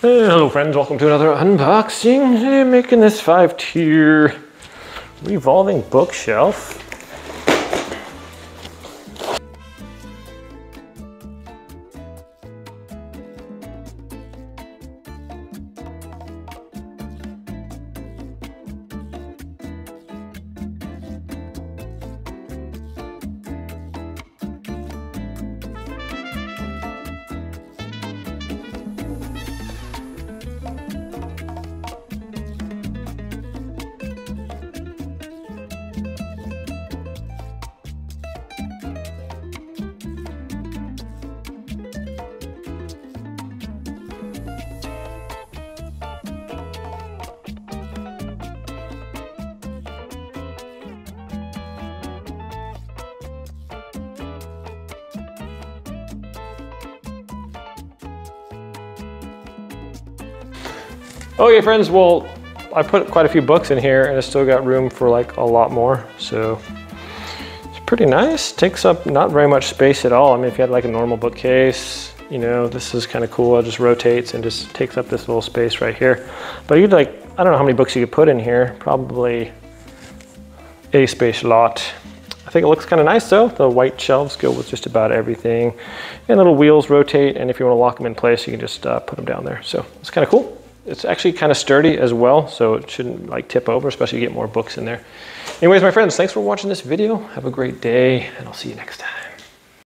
hello friends, welcome to another unboxing. Making this five tier revolving bookshelf. Okay friends, well, I put quite a few books in here and I still got room for like a lot more. So it's pretty nice. Takes up not very much space at all. I mean, if you had like a normal bookcase, you know, this is kind of cool. It just rotates and just takes up this little space right here. But you'd like, I don't know how many books you could put in here. Probably a space lot. I think it looks kind of nice though. The white shelves go with just about everything. And little wheels rotate. And if you want to lock them in place, you can just uh, put them down there. So it's kind of cool. It's actually kind of sturdy as well, so it shouldn't like tip over, especially if you get more books in there. Anyways, my friends, thanks for watching this video. Have a great day, and I'll see you next time.